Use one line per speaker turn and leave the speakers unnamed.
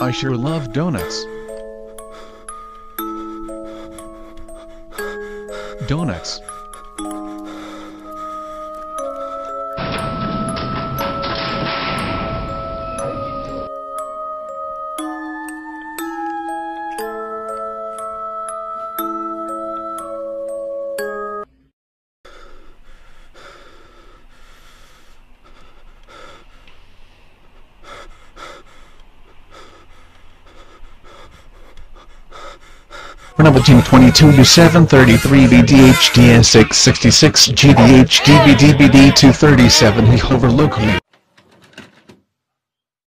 I sure love donuts. Donuts. Renabatin 22 to 733 BDHDS 666 GDH DBDBD 237 Hover locally.